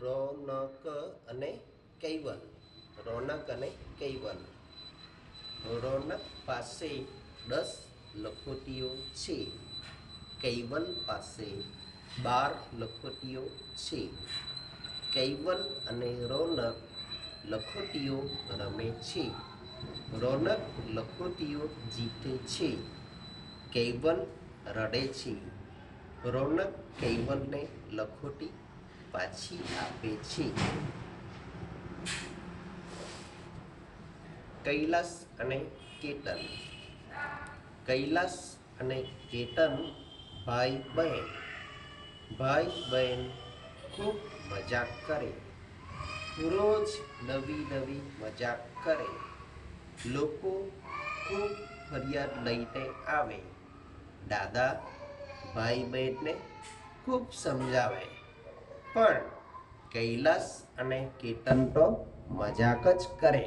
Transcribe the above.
રોનક અને કૈવલ. રોનક અને કૈવલ. રોનક પાસે દસ લખોટીઓ છે. કૈવલ પાસે બાર લખોટીઓ છે. કૈવલ અને રોનક લખોટીઓ રમે છે. રોનક લખોટીઓ જીતે છે. કૈવલ રડે છે. રોનક કૈવલને લખોટી પાછી આપે છે કૈલાસ અને કેતન. કૈલાસ અને કેતન ભાઈ બહેન. ભાઈ બહેન ખૂબ મજાક કરે. રોજ નવી નવી મજાક કરે. લોકો ખૂબ ફરિયાદ લઈને આવે. દાદા, ભાઈ બહેનને ખૂબ સમજાવે. પણ કૈલાસ અને કેતન તો મજાક જ કરે.